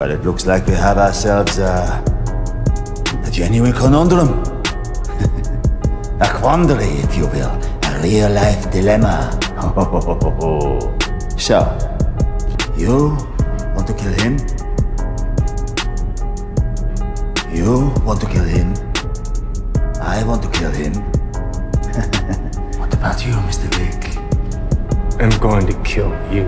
But it looks like we have ourselves a, a genuine conundrum. a quandary, if you will. A real life dilemma. so, you want to kill him? You want to kill him? I want to kill him. what about you, Mr. Wick? I'm going to kill you.